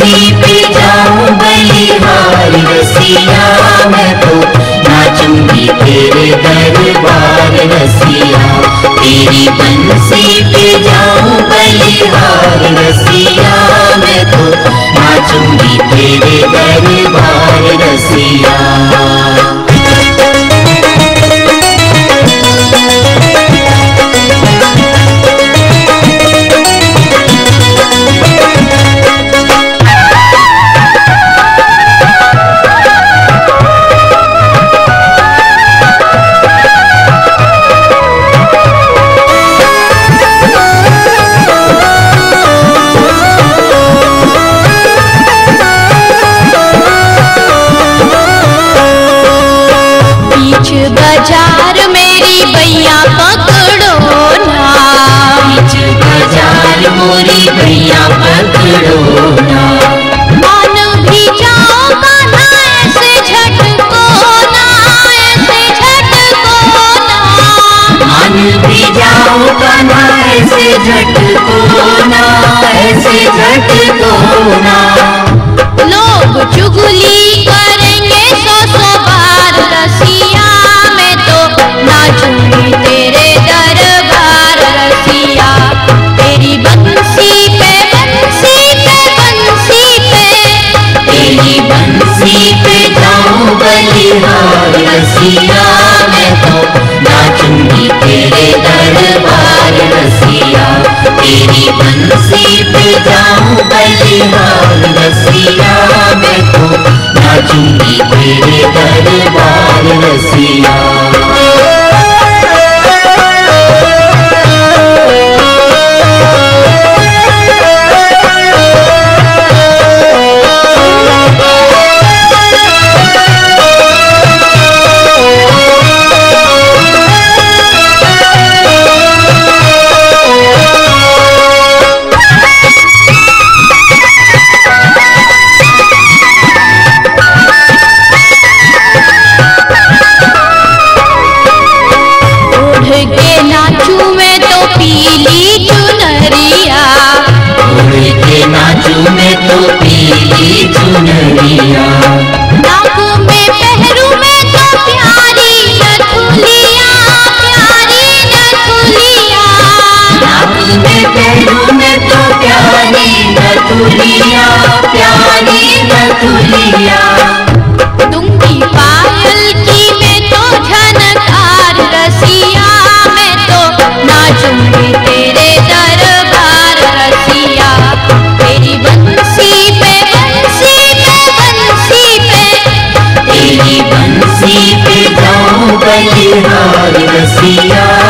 किसी पे जाऊँ बलिहारी रसिया मैं तो नाचूँगी तेरे दरबार रसिया तेरी बंसी पे जाऊँ बलिहारी रसिया मैं तो नाचूँगी तेरे दरबार रसिया ऐसे झटको ना ऐसे झटको ना लोग चुगली करेंगे सौ सौ बार, रसिया मैं तो नाचूँगी तेरे दरबार, रसिया। तेरी बंसी पे बंसी पे बंसी पे। तेरी बंसी पे जाऊँ बलिहार, रसिया मैं तो तेरी बंसी पे जाऊँ बलिहार रसिया मैं तो नाचूँगी तेरे दरबार रसिया तो प्यारी नथुलिया दूँगी पायल की तो झनकार रसिया मैं तो नाचूँगी तेरे दरबार रसिया तेरी बंसी पे बंसी तेरी बंसी पे जाऊँ बलिहार रसिया।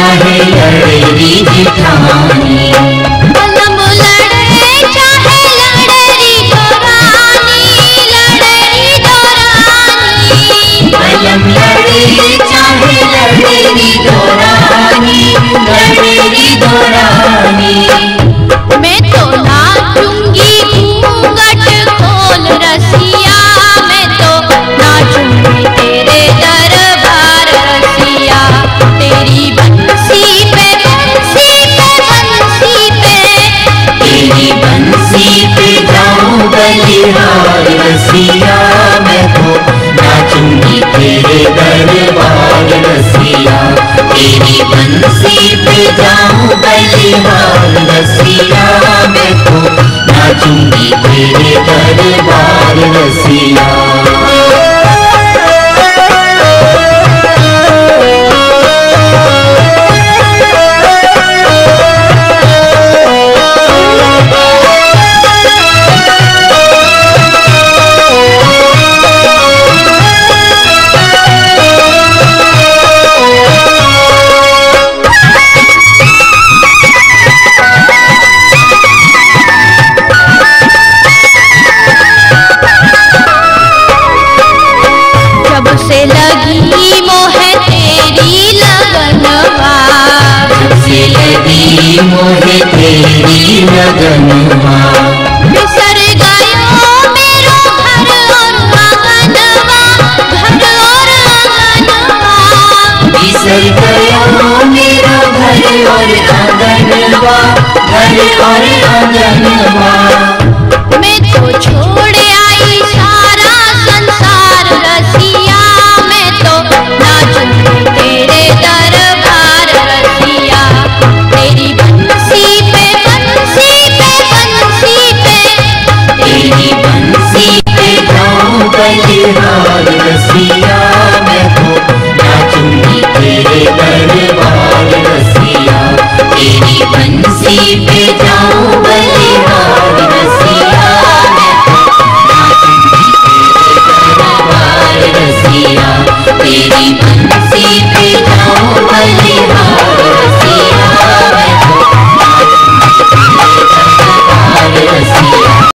लड़े चाहे लड़े बलिहार रसिया मैं तो नाचूँगी तेरे दरबार रसिया। तेरी बंसी पे जाऊँ बलिहार रसिया, मैं तो नाचूँगी तेरे दरबार रसिया। से लगी मोहे तेरी लगनवा बिसर गयो मेरो घर और आंगनवा घर और आंगनवा बिसर गया मेरा घर और आंगनवा घर और आंगनवा मैं तो छोड़